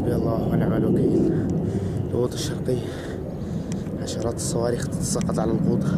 حسبي الله ونعم الوكيل. الغوطة الشرقية عشرات الصواريخ تتساقط على الغوطة